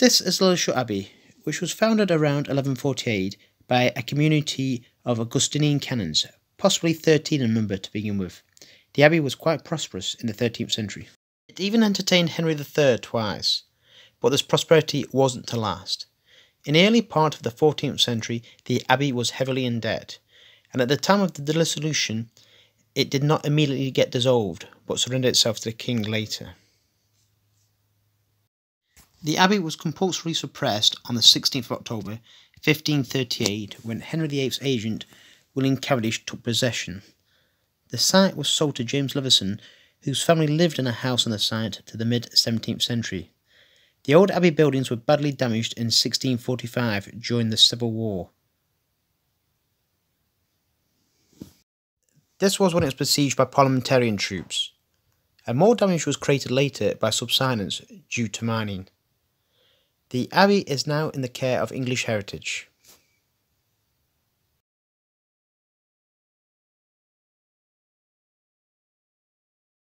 This is Lilleshall Abbey, which was founded around 1148 by a community of Augustinian canons, possibly 13 in number to begin with. The abbey was quite prosperous in the 13th century. It even entertained Henry III twice, but this prosperity wasn't to last. In the early part of the 14th century, the abbey was heavily in debt, and at the time of the dissolution, it did not immediately get dissolved, but surrendered itself to the king later. The abbey was compulsorily suppressed on the 16th of October 1538 when Henry VIII's agent William Cavendish took possession. The site was sold to James Leveson, whose family lived in a house on the site to the mid 17th century. The old abbey buildings were badly damaged in 1645 during the Civil War. This was when it was besieged by parliamentarian troops, and more damage was created later by subsidence due to mining. The abbey is now in the care of English Heritage.